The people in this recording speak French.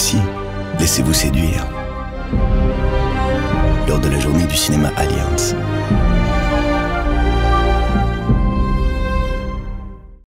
aussi, laissez-vous séduire lors de la journée du cinéma Alliance.